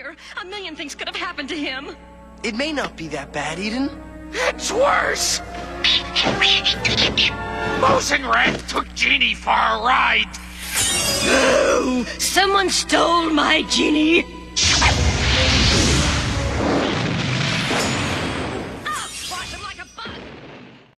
here. A million things could have happened to him. It may not be that bad, Eden. It's worse! Mozenrath took Genie for a ride! No! Someone stole my Genie! Ah,